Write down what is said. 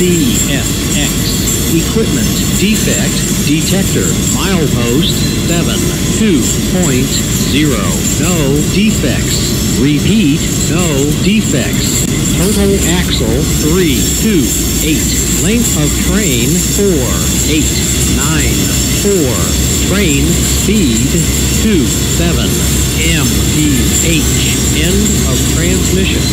CSX. Equipment defect detector. Milepost 72.0. No defects. Repeat, no defects. Total axle 328. Length of train 4894. Train speed 27 mph. End of transmission.